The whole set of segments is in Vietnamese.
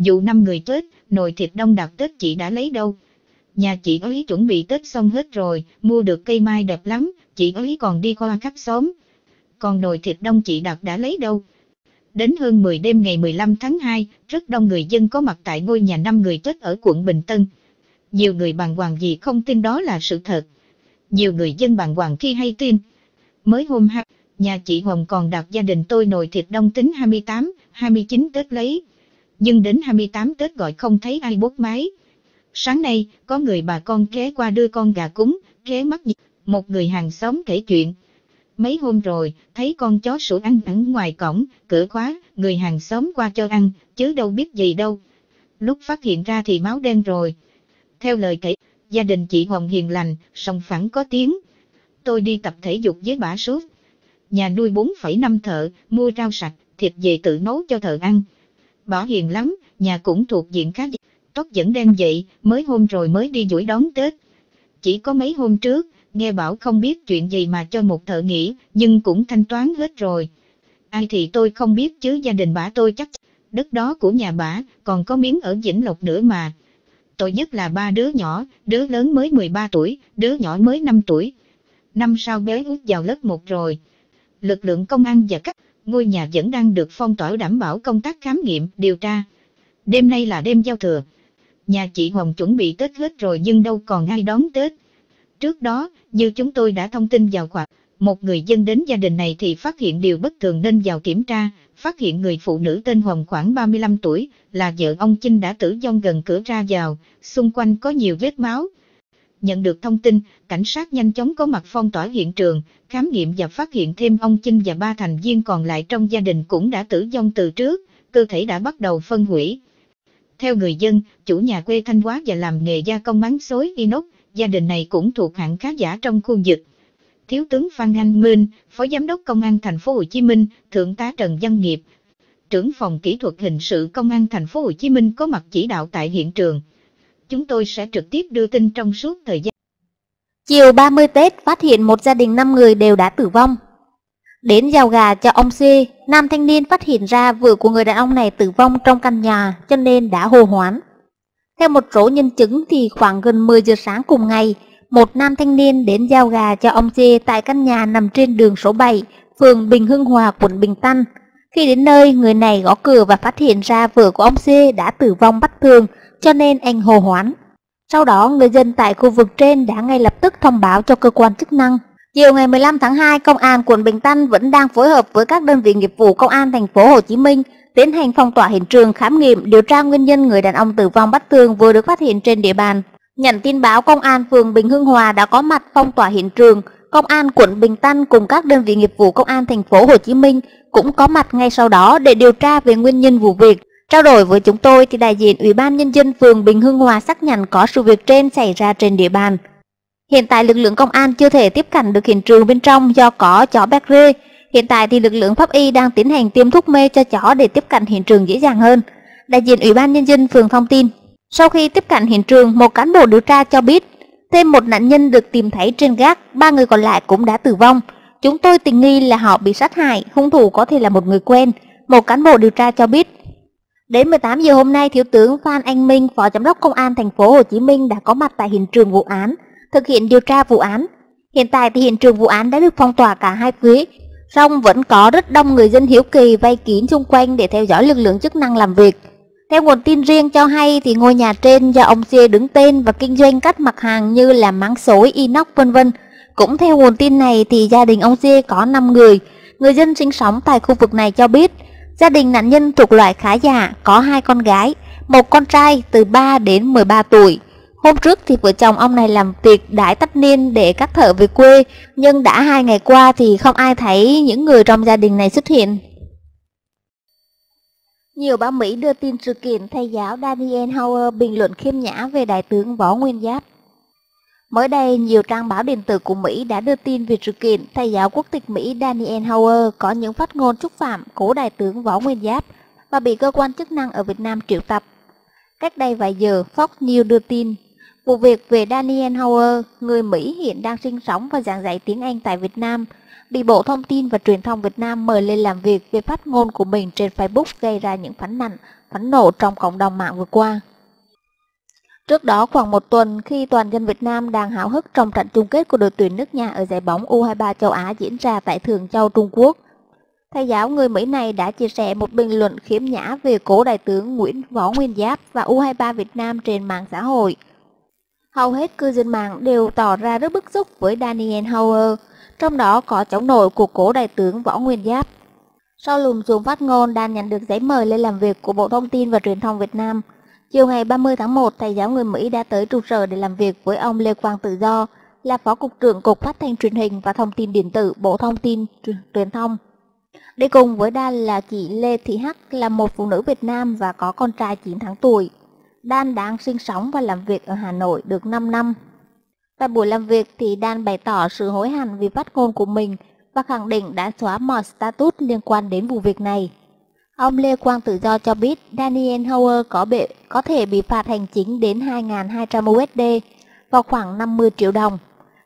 dù năm người Tết, nồi thịt đông đặc Tết chị đã lấy đâu? Nhà chị ấy chuẩn bị Tết xong hết rồi, mua được cây mai đẹp lắm, chị ấy còn đi qua khắp xóm. Còn nồi thịt đông chị đặt đã lấy đâu? Đến hơn 10 đêm ngày 15 tháng 2, rất đông người dân có mặt tại ngôi nhà năm người Tết ở quận Bình Tân. Nhiều người bàng hoàng vì không tin đó là sự thật. Nhiều người dân bàng hoàng khi hay tin. Mới hôm hai, nhà chị Hồng còn đặt gia đình tôi nồi thịt đông tính 28, 29 Tết lấy. Nhưng đến 28 Tết gọi không thấy ai bốt máy. Sáng nay, có người bà con ghé qua đưa con gà cúng, ghé mắt một người hàng xóm kể chuyện. Mấy hôm rồi, thấy con chó sủa ăn ẩn ngoài cổng, cửa khóa, người hàng xóm qua cho ăn, chứ đâu biết gì đâu. Lúc phát hiện ra thì máu đen rồi. Theo lời kể, gia đình chị Hồng hiền lành, song phẳng có tiếng. Tôi đi tập thể dục với bà suốt. Nhà nuôi 4,5 thợ, mua rau sạch, thịt về tự nấu cho thợ ăn. Bỏ hiền lắm, nhà cũng thuộc diện khá tóc vẫn đen dậy, mới hôm rồi mới đi duỗi đón Tết. Chỉ có mấy hôm trước, nghe bảo không biết chuyện gì mà cho một thợ nghỉ, nhưng cũng thanh toán hết rồi. Ai thì tôi không biết chứ gia đình bà tôi chắc đất đó của nhà bà, còn có miếng ở Vĩnh Lộc nữa mà. Tội nhất là ba đứa nhỏ, đứa lớn mới 13 tuổi, đứa nhỏ mới 5 tuổi. Năm sau bé út vào lớp 1 rồi. Lực lượng công an và các ngôi nhà vẫn đang được phong tỏa đảm bảo công tác khám nghiệm, điều tra. Đêm nay là đêm giao thừa. Nhà chị Hồng chuẩn bị Tết hết rồi nhưng đâu còn ai đón Tết. Trước đó, như chúng tôi đã thông tin vào khoảng, một người dân đến gia đình này thì phát hiện điều bất thường nên vào kiểm tra, phát hiện người phụ nữ tên Hồng khoảng 35 tuổi, là vợ ông Chinh đã tử vong gần cửa ra vào, xung quanh có nhiều vết máu. Nhận được thông tin, cảnh sát nhanh chóng có mặt phong tỏa hiện trường, khám nghiệm và phát hiện thêm ông Chinh và ba thành viên còn lại trong gia đình cũng đã tử vong từ trước, cơ thể đã bắt đầu phân hủy. Theo người dân, chủ nhà quê Thanh Hóa và làm nghề gia công máng xối inox, gia đình này cũng thuộc hạng khá giả trong khu vực. Thiếu tướng Phan Anh Minh, Phó Giám đốc Công an Thành phố Hồ Chí Minh, Thượng tá Trần Văn Nghiệp, trưởng phòng kỹ thuật hình sự Công an Thành phố Hồ Chí Minh có mặt chỉ đạo tại hiện trường. Chúng tôi sẽ trực tiếp đưa tin trong suốt thời gian. Chiều 30 Tết phát hiện một gia đình 5 người đều đã tử vong. Đến giao gà cho ông C, nam thanh niên phát hiện ra vợ của người đàn ông này tử vong trong căn nhà cho nên đã hồ hoán. Theo một số nhân chứng thì khoảng gần 10 giờ sáng cùng ngày, một nam thanh niên đến giao gà cho ông C tại căn nhà nằm trên đường số 7, phường Bình Hưng Hòa, quận Bình Tân. Khi đến nơi, người này gõ cửa và phát hiện ra vợ của ông C đã tử vong bất thường, cho nên anh hồ hoán. Sau đó, người dân tại khu vực trên đã ngay lập tức thông báo cho cơ quan chức năng. Chiều ngày 15 tháng 2, Công an quận Bình Tân vẫn đang phối hợp với các đơn vị nghiệp vụ Công an thành phố Hồ Chí Minh tiến hành phong tỏa hiện trường khám nghiệm điều tra nguyên nhân người đàn ông tử vong bất thường vừa được phát hiện trên địa bàn. Nhận tin báo Công an phường Bình Hưng Hòa đã có mặt phong tỏa hiện trường, Công an quận Bình Tân cùng các đơn vị nghiệp vụ Công an thành phố Hồ Chí Minh cũng có mặt ngay sau đó để điều tra về nguyên nhân vụ việc. Trao đổi với chúng tôi thì đại diện Ủy ban Nhân dân phường Bình Hưng Hòa xác nhận có sự việc trên xảy ra trên địa bàn. Hiện tại lực lượng công an chưa thể tiếp cận được hiện trường bên trong do có chó béc rê. Hiện tại thì lực lượng pháp y đang tiến hành tiêm thuốc mê cho chó để tiếp cận hiện trường dễ dàng hơn. Đại diện Ủy ban Nhân dân phường thông tin, sau khi tiếp cận hiện trường, một cán bộ điều tra cho biết, thêm một nạn nhân được tìm thấy trên gác, ba người còn lại cũng đã tử vong. Chúng tôi tình nghi là họ bị sát hại, hung thủ có thể là một người quen. Một cán bộ điều tra cho biết, Đến 18 giờ hôm nay, Thiếu tướng Phan Anh Minh, Phó Giám đốc Công an thành phố Hồ Chí Minh đã có mặt tại hiện trường vụ án, thực hiện điều tra vụ án. Hiện tại thì hiện trường vụ án đã được phong tỏa cả hai phía, song vẫn có rất đông người dân hiếu kỳ vây kín xung quanh để theo dõi lực lượng chức năng làm việc. Theo nguồn tin riêng cho hay thì ngôi nhà trên do ông Xê đứng tên và kinh doanh các mặt hàng như là máng xối, inox vân vân. Cũng theo nguồn tin này thì gia đình ông Xê có 5 người. Người dân sinh sống tại khu vực này cho biết, gia đình nạn nhân thuộc loại khá già, có hai con gái, một con trai từ 3 đến 13 tuổi. Hôm trước thì vợ chồng ông này làm tiệc đãi tất niên để các thợ về quê, nhưng đã hai ngày qua thì không ai thấy những người trong gia đình này xuất hiện. Nhiều báo Mỹ đưa tin sự kiện thầy giáo Daniel Howard bình luận khiêm nhã về đại tướng Võ Nguyên Giáp. Mới đây, nhiều trang báo điện tử của Mỹ đã đưa tin về sự kiện thầy giáo quốc tịch Mỹ Daniel Howard có những phát ngôn xúc phạm cố đại tướng Võ Nguyên Giáp và bị cơ quan chức năng ở Việt Nam triệu tập. Cách đây vài giờ, Fox News đưa tin vụ việc về Daniel Howard, người Mỹ hiện đang sinh sống và giảng dạy tiếng Anh tại Việt Nam, bị Bộ Thông tin và Truyền thông Việt Nam mời lên làm việc về phát ngôn của mình trên Facebook gây ra những phản nặng phẫn nộ trong cộng đồng mạng vừa qua. Trước đó khoảng một tuần khi toàn dân Việt Nam đang háo hức trong trận chung kết của đội tuyển nước nhà ở giải bóng U23 châu Á diễn ra tại Thường Châu, Trung Quốc, thầy giáo người Mỹ này đã chia sẻ một bình luận khiếm nhã về cố đại tướng Nguyễn Võ Nguyên Giáp và U23 Việt Nam trên mạng xã hội. Hầu hết cư dân mạng đều tỏ ra rất bức xúc với Daniel Hauer, trong đó có cháu nội của cố đại tướng Võ Nguyên Giáp. Sau lùm xùm phát ngôn Dan nhận được giấy mời lên làm việc của Bộ Thông tin và Truyền thông Việt Nam, chiều ngày 30 tháng 1, thầy giáo người Mỹ đã tới trụ sở để làm việc với ông Lê Quang Tự Do, là Phó Cục trưởng Cục Phát thanh Truyền hình và Thông tin Điện tử Bộ Thông tin Truyền thông. Đi cùng với Đan là chị Lê Thị Hắc là một phụ nữ Việt Nam và có con trai 9 tháng tuổi. Đan đang sinh sống và làm việc ở Hà Nội được 5 năm. Tại buổi làm việc thì Đan bày tỏ sự hối hận vì phát ngôn của mình và khẳng định đã xóa mọi status liên quan đến vụ việc này. Ông Lê Quang Tự Do cho biết Daniel Hauer có, bị, có thể bị phạt hành chính đến 2.200 USD và khoảng 50 triệu đồng.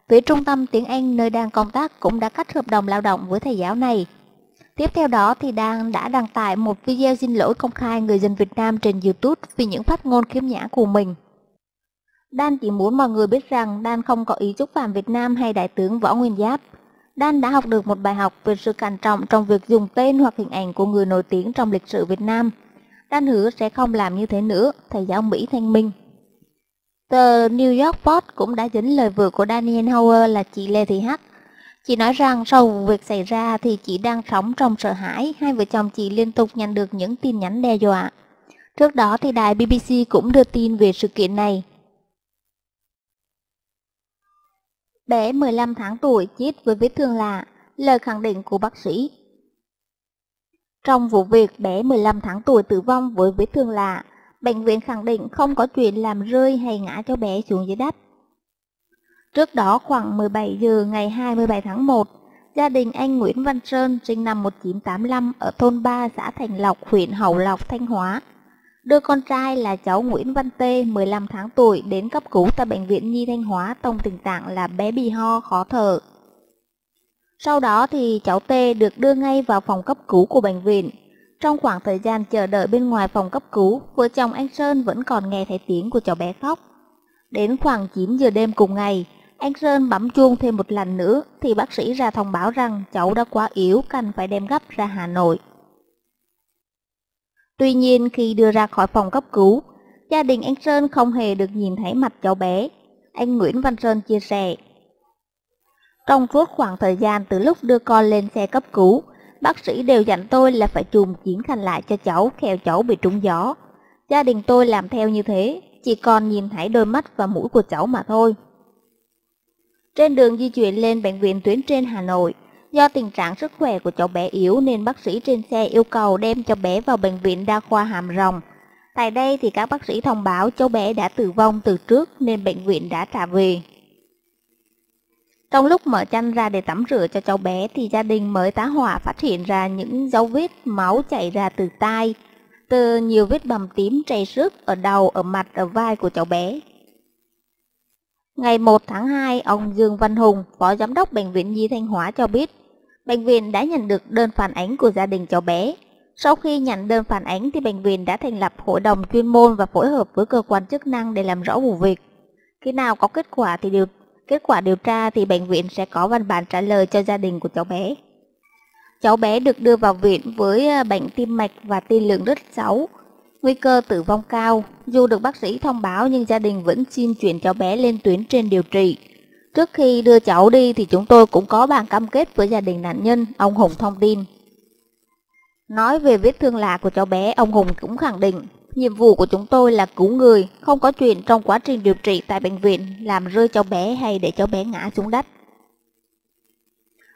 Phía Trung tâm Tiếng Anh nơi đang công tác cũng đã cắt hợp đồng lao động với thầy giáo này. Tiếp theo đó thì đang đã đăng tải một video xin lỗi công khai người dân Việt Nam trên YouTube vì những phát ngôn khiếm nhã của mình. Đan chỉ muốn mọi người biết rằng Đan không có ý xúc phạm Việt Nam hay Đại tướng Võ Nguyên Giáp. Dan đã học được một bài học về sự cẩn trọng trong việc dùng tên hoặc hình ảnh của người nổi tiếng trong lịch sử Việt Nam. Dan hứa sẽ không làm như thế nữa, thầy giáo Mỹ thanh minh. Tờ New York Post cũng đã dính lời vừa của Daniel Hauer là chị Lê Thị Hắc. Chị nói rằng sau vụ việc xảy ra thì chị đang sống trong sợ hãi, hai vợ chồng chị liên tục nhận được những tin nhắn đe dọa. Trước đó thì đài BBC cũng đưa tin về sự kiện này. Bé 15 tháng tuổi chết với vết thương lạ, lời khẳng định của bác sĩ. Trong vụ việc bé 15 tháng tuổi tử vong với vết thương lạ, bệnh viện khẳng định không có chuyện làm rơi hay ngã cho bé xuống dưới đất. Trước đó khoảng 17 giờ ngày 27 tháng 1, gia đình anh Nguyễn Văn Sơn sinh năm 1985 ở thôn 3 xã Thành Lộc, huyện Hậu Lộc, Thanh Hóa, đưa con trai là cháu Nguyễn Văn Tê 15 tháng tuổi đến cấp cứu tại bệnh viện Nhi Thanh Hóa tổng tình trạng là bé bị ho khó thở. Sau đó thì cháu Tê được đưa ngay vào phòng cấp cứu của bệnh viện. Trong khoảng thời gian chờ đợi bên ngoài phòng cấp cứu, vợ chồng anh Sơn vẫn còn nghe thấy tiếng của cháu bé khóc. Đến khoảng 9 giờ đêm cùng ngày, anh Sơn bấm chuông thêm một lần nữa thì bác sĩ ra thông báo rằng cháu đã quá yếu cần phải đem gấp ra Hà Nội. Tuy nhiên khi đưa ra khỏi phòng cấp cứu, gia đình anh Sơn không hề được nhìn thấy mặt cháu bé. Anh Nguyễn Văn Sơn chia sẻ. Trong suốt khoảng thời gian từ lúc đưa con lên xe cấp cứu, bác sĩ đều dặn tôi là phải chùm chiến khăn lại cho cháu khéo cháu bị trúng gió. Gia đình tôi làm theo như thế, chỉ còn nhìn thấy đôi mắt và mũi của cháu mà thôi. Trên đường di chuyển lên bệnh viện tuyến trên Hà Nội, do tình trạng sức khỏe của cháu bé yếu nên bác sĩ trên xe yêu cầu đem cho bé vào bệnh viện đa khoa Hàm Rồng. Tại đây thì các bác sĩ thông báo cháu bé đã tử vong từ trước nên bệnh viện đã trả về. Trong lúc mở chăn ra để tắm rửa cho cháu bé thì gia đình mới tá hỏa phát hiện ra những dấu vết máu chảy ra từ tai, từ nhiều vết bầm tím chảy sức ở đầu, ở mặt, ở vai của cháu bé. Ngày 1 tháng 2, ông Dương Văn Hùng, Phó Giám đốc Bệnh viện Nhi Thanh Hóa cho biết, bệnh viện đã nhận được đơn phản ánh của gia đình cháu bé. Sau khi nhận đơn phản ánh thì bệnh viện đã thành lập hội đồng chuyên môn và phối hợp với cơ quan chức năng để làm rõ vụ việc. Khi nào có kết quả thì điều kết quả điều tra thì bệnh viện sẽ có văn bản trả lời cho gia đình của cháu bé. Cháu bé được đưa vào viện với à, bệnh tim mạch và tiên lượng rất xấu, nguy cơ tử vong cao. Dù được bác sĩ thông báo nhưng gia đình vẫn xin chuyển cháu bé lên tuyến trên điều trị. Trước khi đưa cháu đi thì chúng tôi cũng có bàn cam kết với gia đình nạn nhân, ông Hùng thông tin. Nói về vết thương lạ của cháu bé, ông Hùng cũng khẳng định, nhiệm vụ của chúng tôi là cứu người, không có chuyện trong quá trình điều trị tại bệnh viện làm rơi cháu bé hay để cháu bé ngã xuống đất.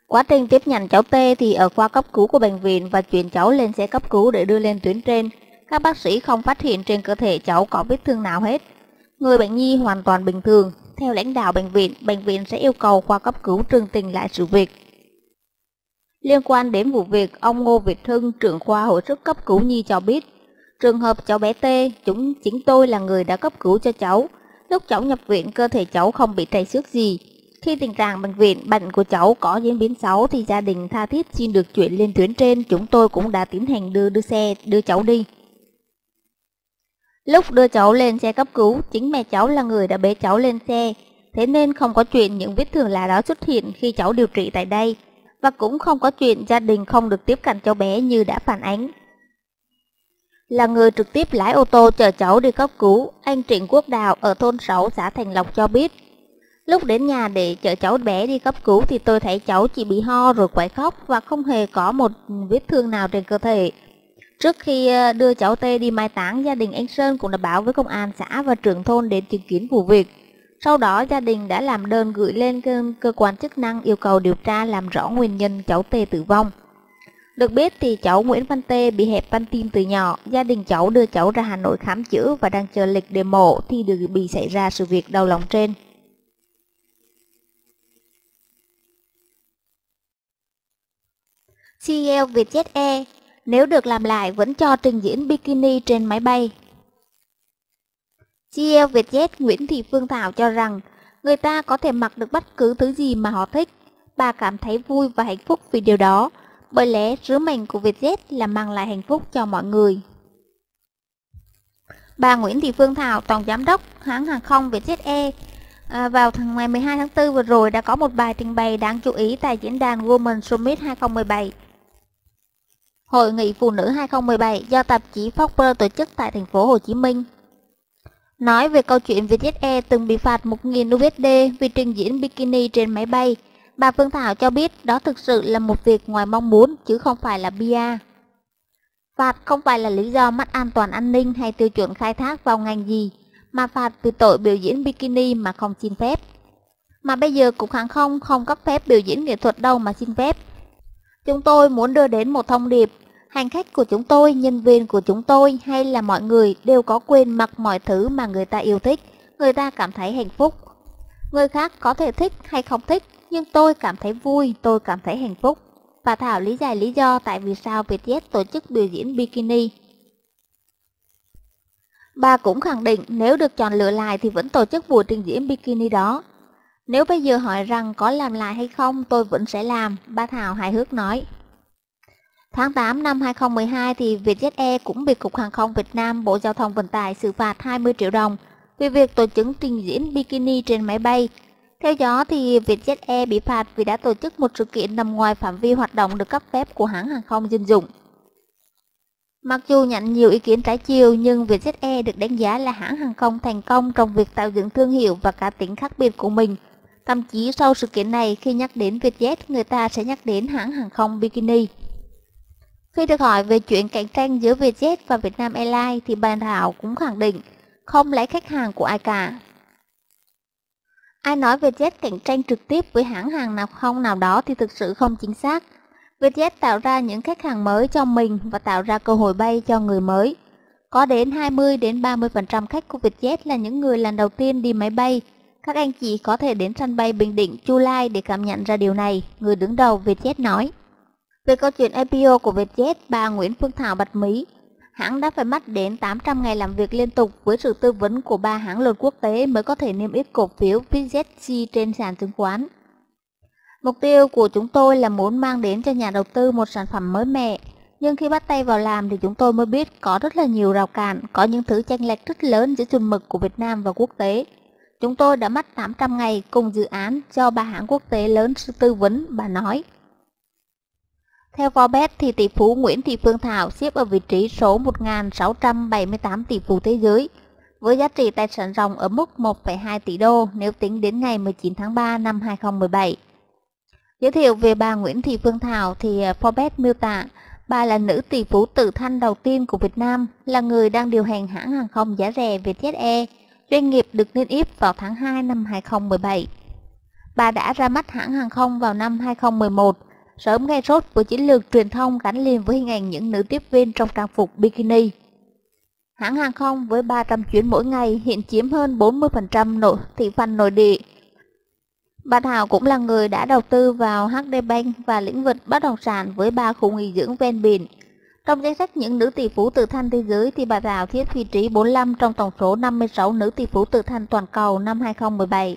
Quá trình tiếp nhận cháu T thì ở khoa cấp cứu của bệnh viện và chuyển cháu lên xe cấp cứu để đưa lên tuyến trên. Các bác sĩ không phát hiện trên cơ thể cháu có vết thương nào hết. Người bệnh nhi hoàn toàn bình thường. Theo lãnh đạo bệnh viện, bệnh viện sẽ yêu cầu khoa cấp cứu trương tình lại sự việc. Liên quan đến vụ việc, ông Ngô Việt Hưng, trưởng khoa hồi sức cấp cứu nhi cho biết, trường hợp cháu bé T, chúng chính tôi là người đã cấp cứu cho cháu. Lúc cháu nhập viện, cơ thể cháu không bị trầy xước gì. Khi tình trạng bệnh viện bệnh của cháu có diễn biến xấu thì gia đình tha thiết xin được chuyển lên tuyến trên, chúng tôi cũng đã tiến hành đưa đưa xe đưa cháu đi. Lúc đưa cháu lên xe cấp cứu, chính mẹ cháu là người đã bế cháu lên xe, thế nên không có chuyện những vết thương lạ đó xuất hiện khi cháu điều trị tại đây, và cũng không có chuyện gia đình không được tiếp cận cháu bé như đã phản ánh. Là người trực tiếp lái ô tô chở cháu đi cấp cứu, anh Trịnh Quốc Đào ở thôn 6 xã Thành Lộc cho biết, Lúc đến nhà để chở cháu bé đi cấp cứu thì tôi thấy cháu chỉ bị ho rồi quậy khóc và không hề có một vết thương nào trên cơ thể. Trước khi ờ, đưa cháu Tê đi mai táng, gia đình anh Sơn cũng đã báo với công an xã và trưởng thôn đến chứng kiến vụ việc. Sau đó gia đình đã làm đơn gửi lên cơ, cơ quan chức năng yêu cầu điều tra làm rõ nguyên nhân cháu Tê tử vong. Được biết thì cháu Nguyễn Văn Tê bị hẹp van tim từ nhỏ, gia đình cháu đưa cháu ra Hà Nội khám chữa và đang chờ lịch để mổ thì được bị xảy ra sự việc đau lòng trên. CEO Vietjet Air nếu được làm lại vẫn cho trình diễn bikini trên máy bay. CEO Vietjet Nguyễn Thị Phương Thảo cho rằng người ta có thể mặc được bất cứ thứ gì mà họ thích. Bà cảm thấy vui và hạnh phúc vì điều đó, bởi lẽ sứ mệnh của Vietjet là mang lại hạnh phúc cho mọi người. Bà Nguyễn Thị Phương Thảo, Tổng Giám đốc hãng hàng không Vietjet Air, à, vào ngày 12 tháng 4 vừa rồi đã có một bài trình bày đáng chú ý tại diễn đàn Women Summit 2017. Hội nghị Phụ nữ 2017 do tạp chí Forbes tổ chức tại thành phố Hồ Chí Minh. Nói về câu chuyện Vietjet Air từng bị phạt 1.000 USD vì trình diễn bikini trên máy bay, bà Phương Thảo cho biết đó thực sự là một việc ngoài mong muốn chứ không phải là bia. Phạt không phải là lý do mất an toàn an ninh hay tiêu chuẩn khai thác vào ngành gì, mà phạt vì tội biểu diễn bikini mà không xin phép. Mà bây giờ Cục Hàng không không cấp phép biểu diễn nghệ thuật đâu mà xin phép, Chúng tôi muốn đưa đến một thông điệp, hành khách của chúng tôi, nhân viên của chúng tôi hay là mọi người đều có quyền mặc mọi thứ mà người ta yêu thích, người ta cảm thấy hạnh phúc. Người khác có thể thích hay không thích, nhưng tôi cảm thấy vui, tôi cảm thấy hạnh phúc. Và Thảo lý giải lý do tại vì sao Vietjet tổ chức biểu diễn bikini. Bà cũng khẳng định nếu được chọn lựa lại thì vẫn tổ chức buổi trình diễn bikini đó. Nếu bây giờ hỏi rằng có làm lại hay không tôi vẫn sẽ làm, ba Thảo hài hước nói. Tháng 8 năm 2012 thì Vietjet Air cũng bị Cục Hàng không Việt Nam Bộ Giao thông Vận tải xử phạt 20 triệu đồng vì việc tổ chức trình diễn bikini trên máy bay. Theo đó thì Vietjet Air bị phạt vì đã tổ chức một sự kiện nằm ngoài phạm vi hoạt động được cấp phép của hãng hàng không dân dụng. Mặc dù nhận nhiều ý kiến trái chiều nhưng Vietjet Air được đánh giá là hãng hàng không thành công trong việc tạo dựng thương hiệu và cá tính khác biệt của mình – Thậm chí sau sự kiện này, khi nhắc đến Vietjet, người ta sẽ nhắc đến hãng hàng không Bikini. Khi được hỏi về chuyện cạnh tranh giữa Vietjet và Vietnam Airlines thì bà Thảo cũng khẳng định không lấy khách hàng của ai cả. Ai nói Vietjet cạnh tranh trực tiếp với hãng hàng nào không nào đó thì thực sự không chính xác. Vietjet tạo ra những khách hàng mới cho mình và tạo ra cơ hội bay cho người mới. Có đến 20 đến 30% khách của Vietjet là những người lần đầu tiên đi máy bay các anh chị có thể đến sân bay Bình Định, Chu Lai để cảm nhận ra điều này, người đứng đầu Vietjet nói. Về câu chuyện IPO của Vietjet, bà Nguyễn Phương Thảo bật mí, hãng đã phải mất đến 800 ngày làm việc liên tục với sự tư vấn của ba hãng luật quốc tế mới có thể niêm yết cổ phiếu VZC trên sàn chứng khoán. Mục tiêu của chúng tôi là muốn mang đến cho nhà đầu tư một sản phẩm mới mẻ, nhưng khi bắt tay vào làm thì chúng tôi mới biết có rất là nhiều rào cản, có những thứ chênh lệch rất lớn giữa chuẩn mực của Việt Nam và quốc tế. Chúng tôi đã mất 800 ngày cùng dự án cho ba hãng quốc tế lớn tư vấn, bà nói. Theo Forbes thì tỷ phú Nguyễn Thị Phương Thảo xếp ở vị trí số 1.678 tỷ phú thế giới, với giá trị tài sản ròng ở mức 1,2 tỷ đô nếu tính đến ngày 19 tháng 3 năm 2017. Giới thiệu về bà Nguyễn Thị Phương Thảo thì à, Forbes miêu tả bà là nữ tỷ phú tự thanh đầu tiên của Việt Nam, là người đang điều hành hãng hàng không giá rẻ Vietjet Air Doanh nghiệp được niêm yết vào tháng 2 năm 2017. Bà đã ra mắt hãng hàng không vào năm 2011, sớm gây sốt với chiến lược truyền thông gắn liền với hình ảnh những nữ tiếp viên trong trang phục bikini. Hãng hàng không với 300 chuyến mỗi ngày hiện chiếm hơn 40% nội thị phần nội địa. Bà Thảo cũng là người đã đầu tư vào HD Bank và lĩnh vực bất động sản với ba khu nghỉ dưỡng ven biển trong danh sách những nữ tỷ phú tự thanh thế giới thì bà Thảo thiết vị trí 45 trong tổng số 56 nữ tỷ phú tự thanh toàn cầu năm 2017.